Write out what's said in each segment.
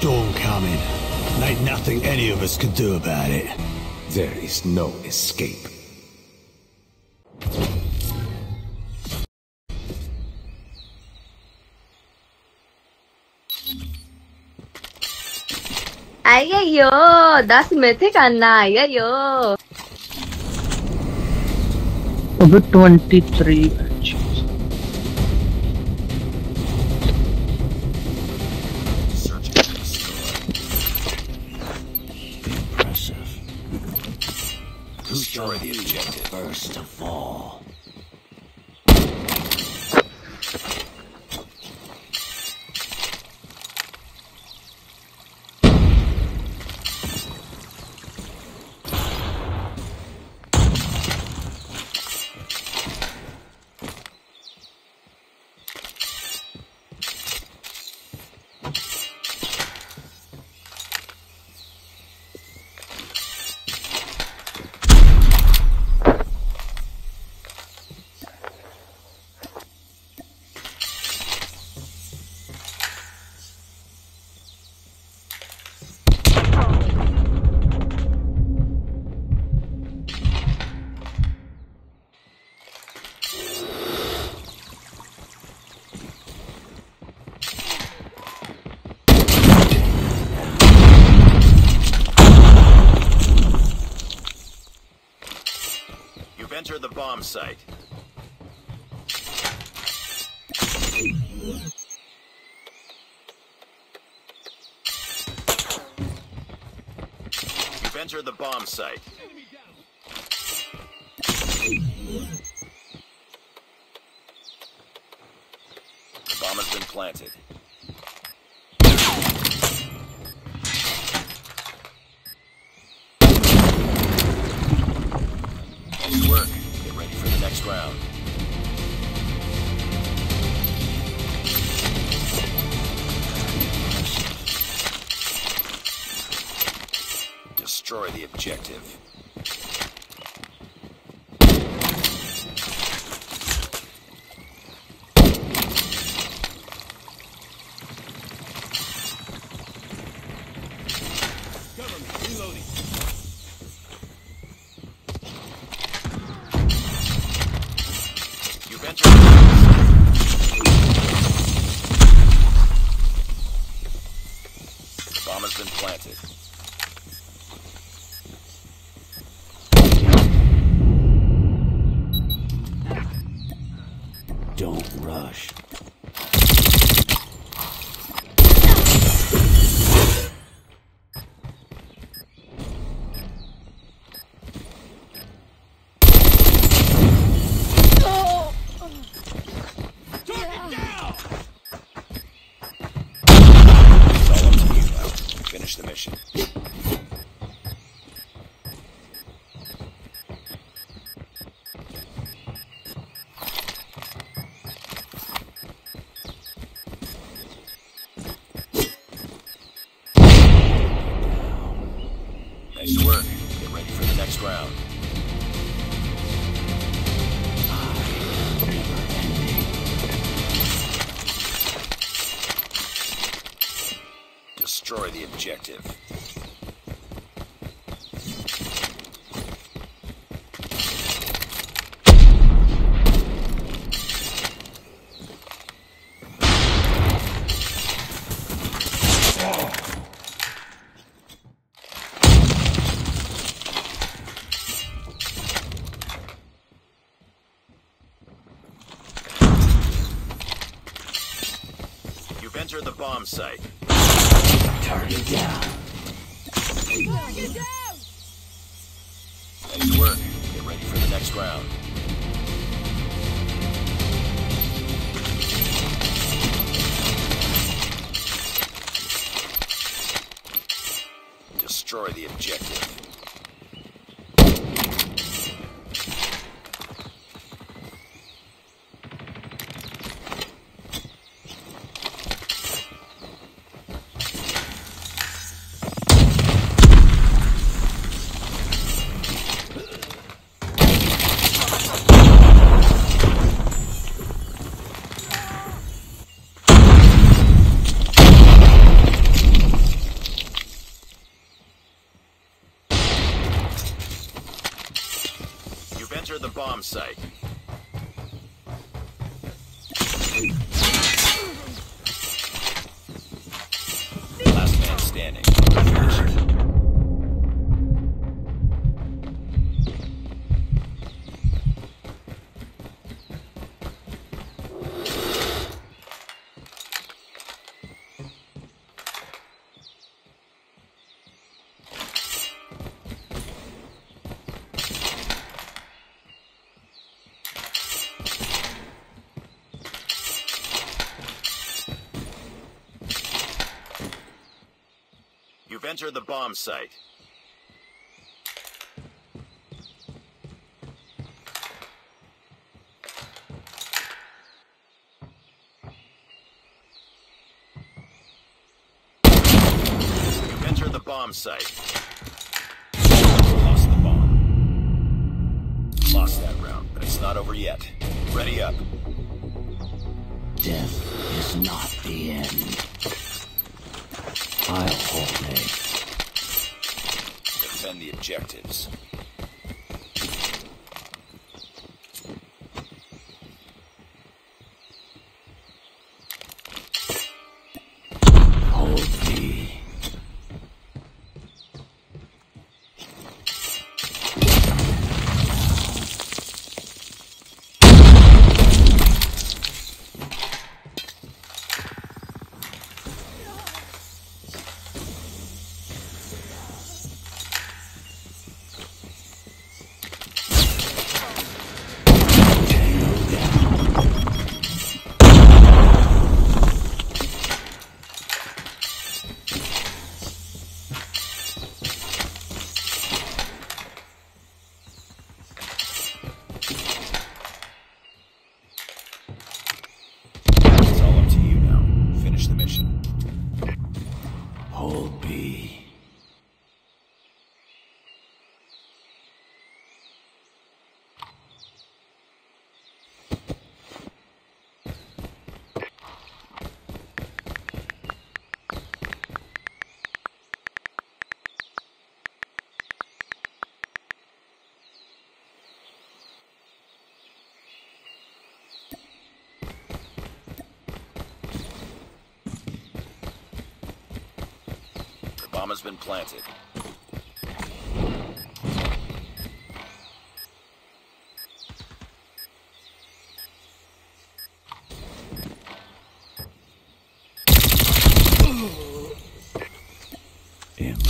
storm coming. And ain't nothing any of us could do about it. There is no escape. अयो दस में थे करना अयो twenty twenty three. Bomb site. You've entered the bomb site. Bomb has been planted. Round. Destroy the objective. Objective. You've entered the bomb site. Bomb site. Last man standing. Finish it. You've the bomb site. You've the bomb site. Lost the bomb. Lost that round, but it's not over yet. Ready up. Death is not the end. I'll hold it. Defend the objectives. Hold me. It's all up to you now. Finish the mission. Hold B. The bomb has been planted.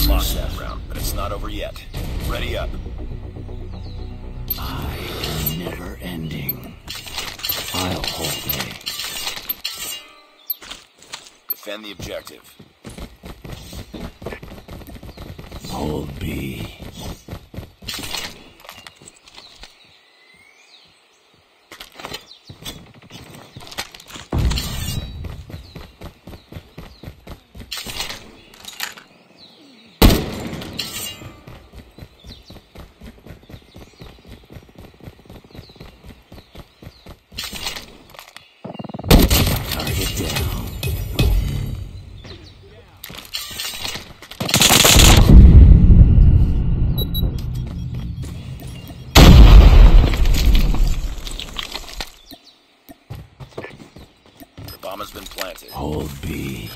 Lost that round, but it's not over yet. Ready up. I am never ending. I'll hold A. Defend the objective. Hold B. Target down. The bomb been planted. Hold B.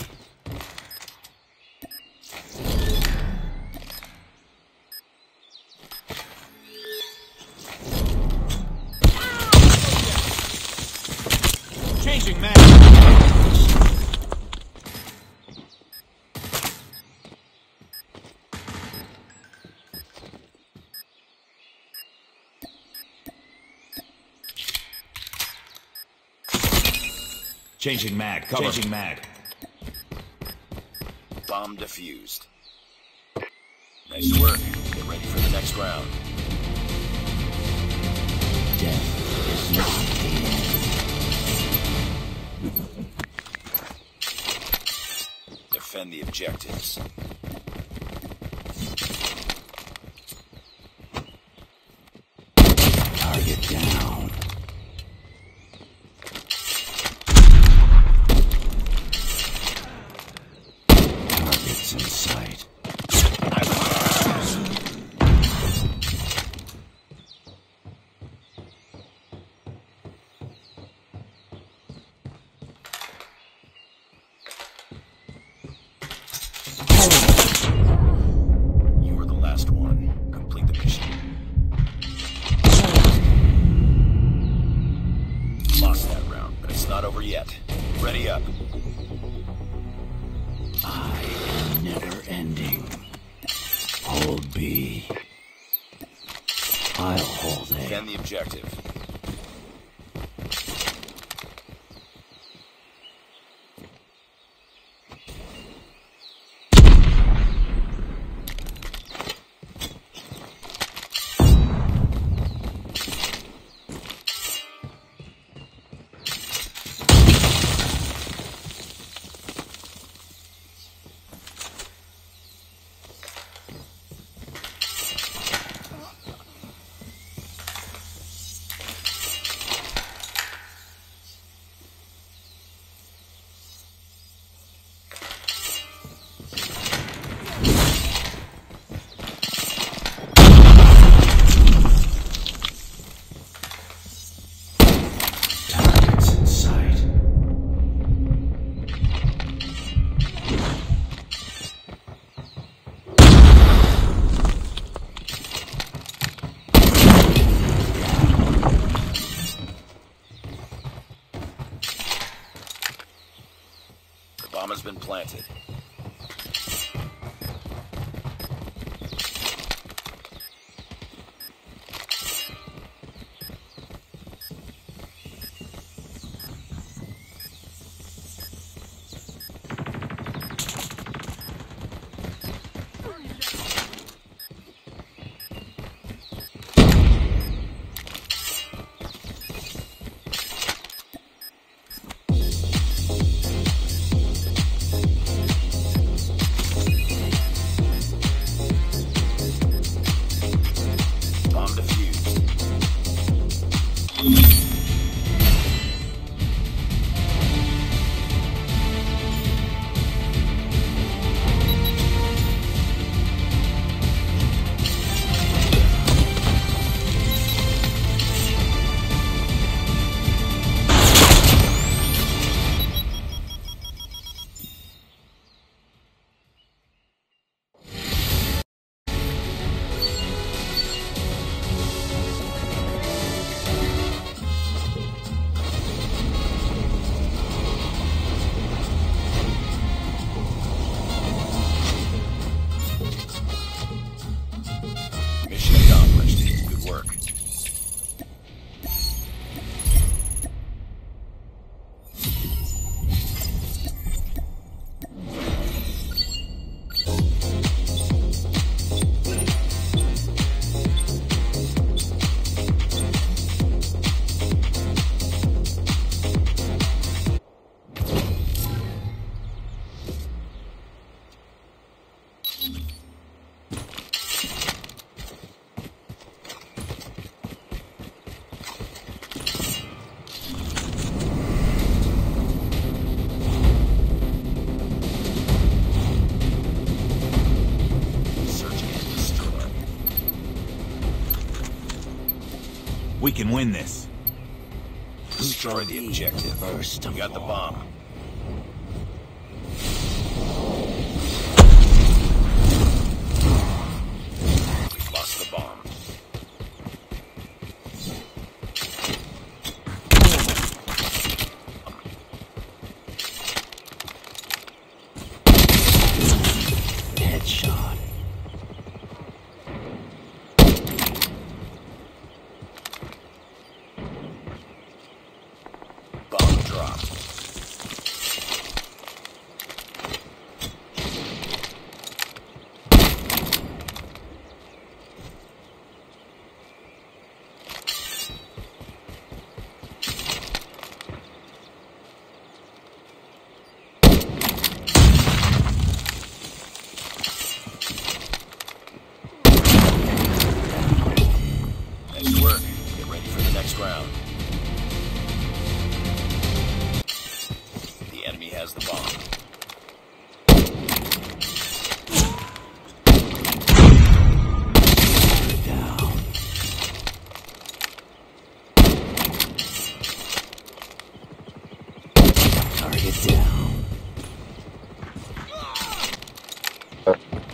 Changing mag. Cover. Changing mag. Bomb defused. Nice work. Get ready for the next round. Death is not the end. Defend the objectives. Target down. Targets planted. We can win this. Destroy the objective. First you got the bomb. We've lost the bomb.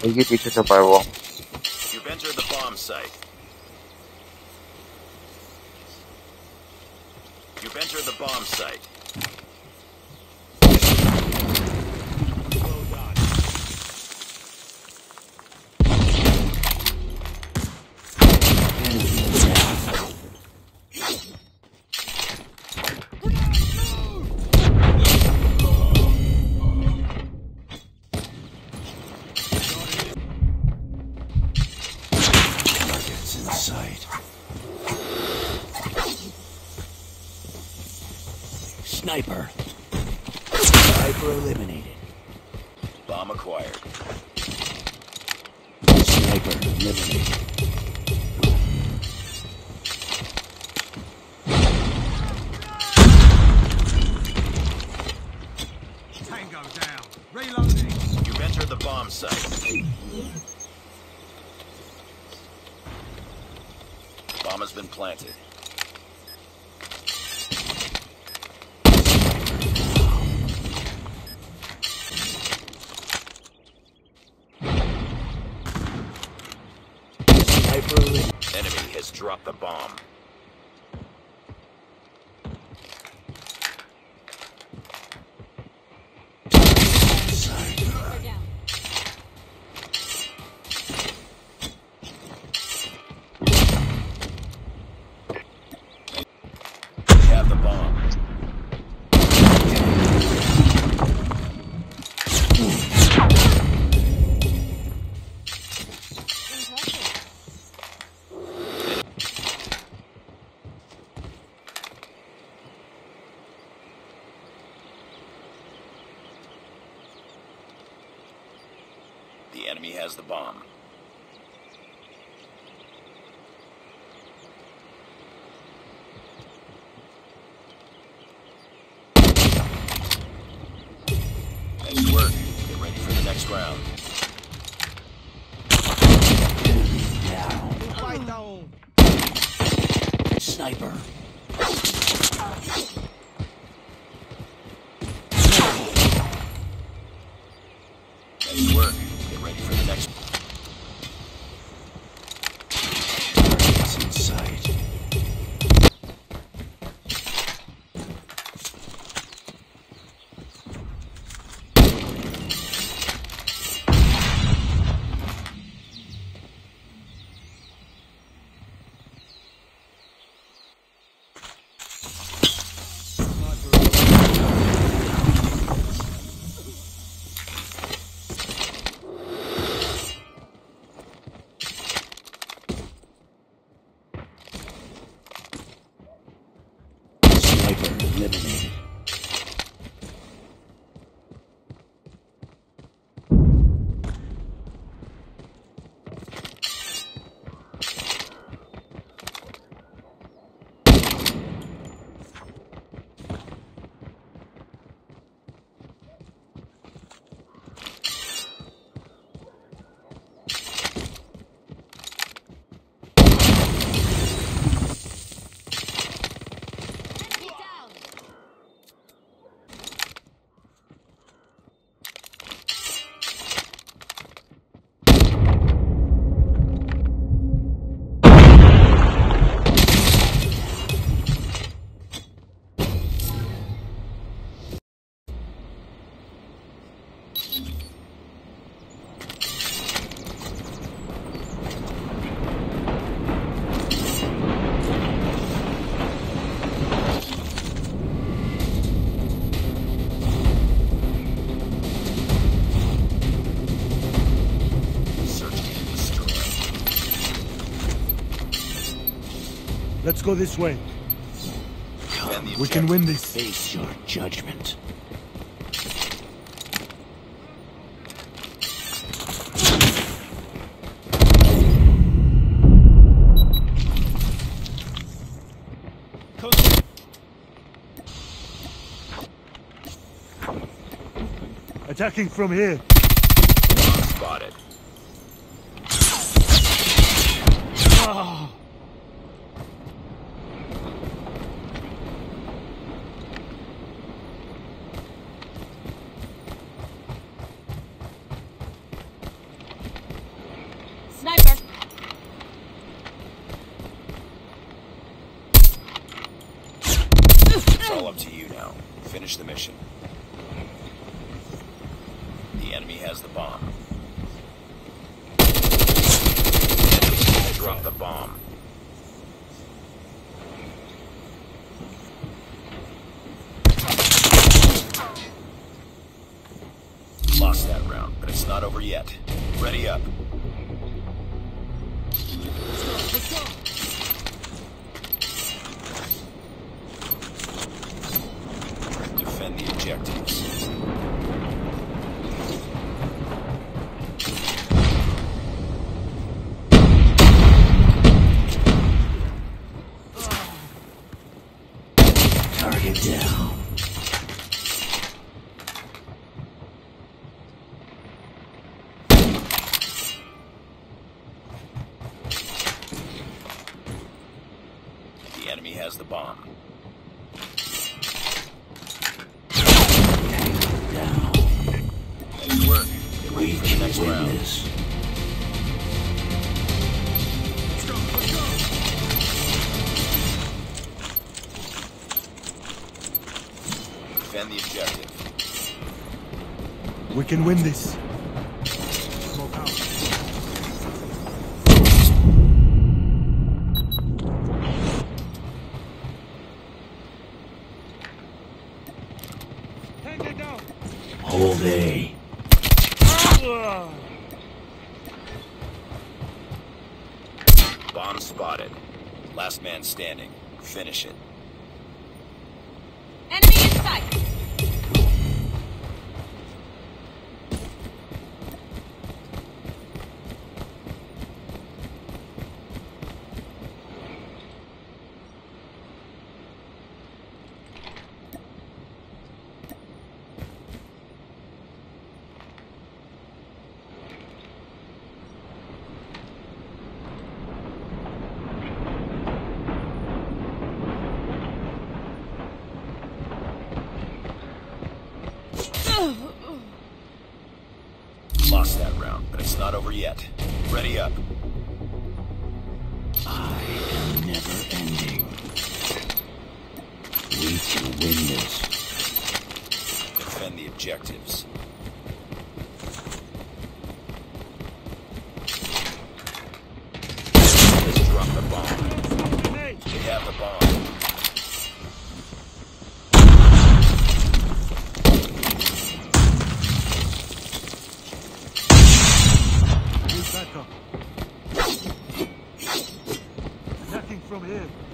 Begitu 屋 planted. Sniper eliminated. Enemy has dropped the bomb. We have the bomb. The enemy has the bomb. Let's go this way. The We can win this. Face your judgment. Attacking from here. Spotted. Sniper. It's all up to you now. Finish the mission. The enemy has the bomb. Drop the bomb. Lost that round, but it's not over yet. Ready up. Has the bomb. Down. Nice work. Get ready for the next round. this. Defend the objective. We can win this. Hold A. Bomb spotted. Last man standing. Finish it. Enemy in sight. Lost that round, but it's not over yet. Ready up. Nothing from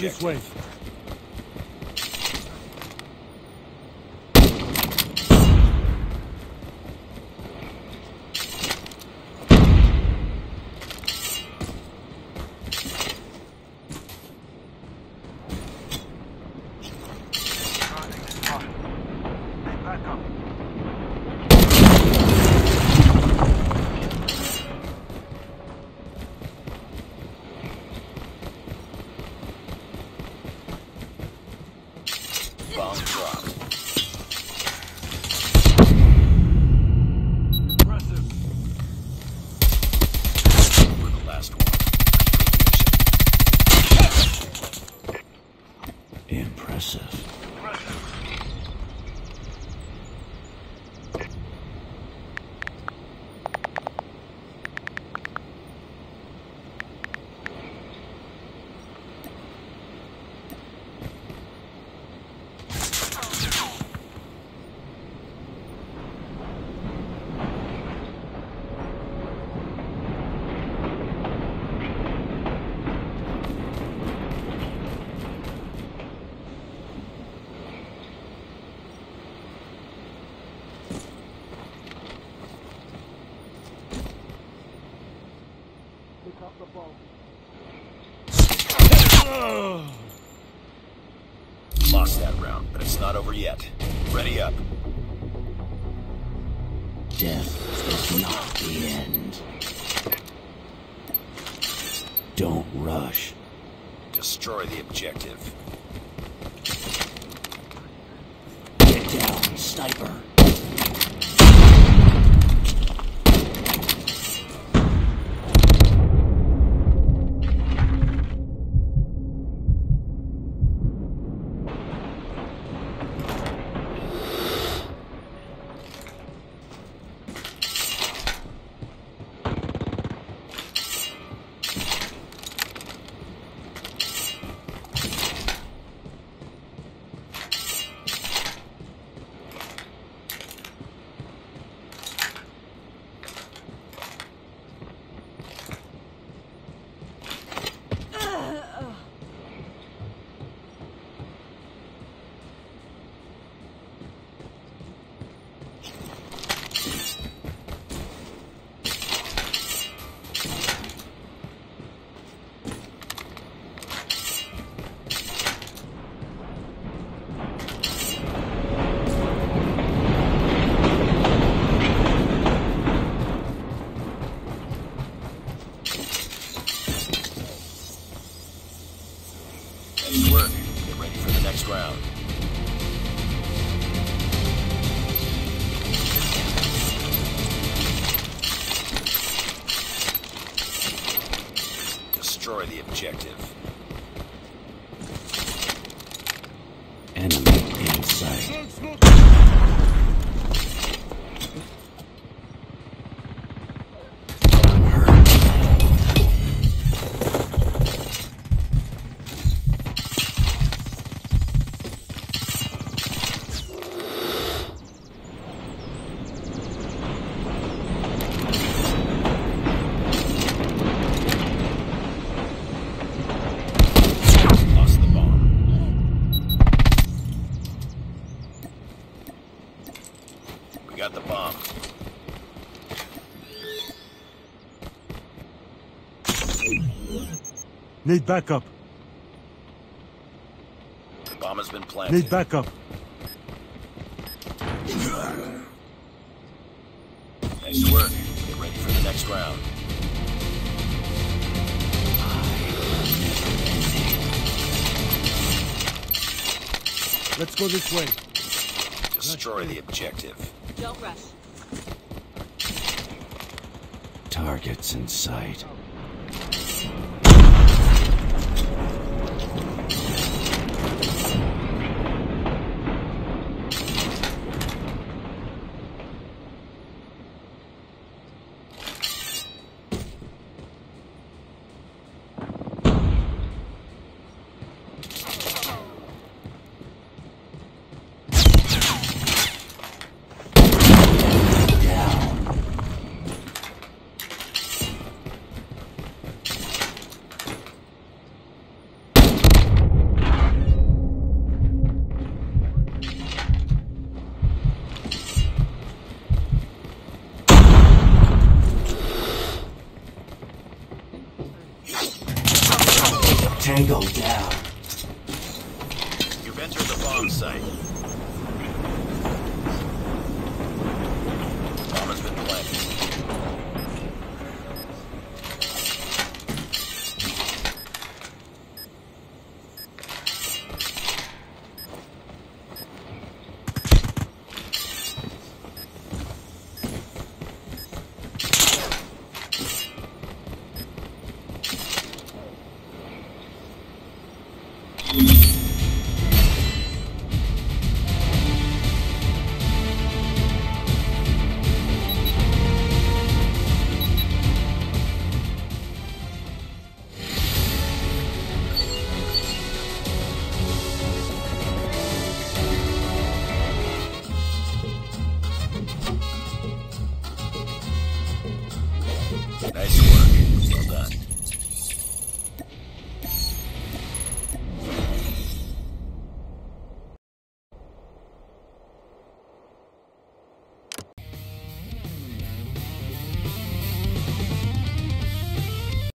this way. Guarding this spot. This backup. Bomb dropped. Impressive. We're the last one. Impressive. Lost that round, but it's not over yet. Ready up. Death is not the end. Don't rush. Destroy the objective. Get down, sniper. Need backup. The bomb has been planted. Need backup. Nice work. Get ready for the next round. Let's go this way. Destroy the objective. Don't rush. Targets in sight. Down.